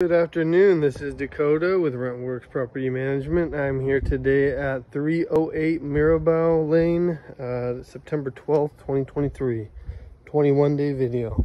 Good afternoon, this is Dakota with RentWerx Property Management. I'm here today at 308 Mirabeau Lane, uh, September 12th, 2023. 21 day video.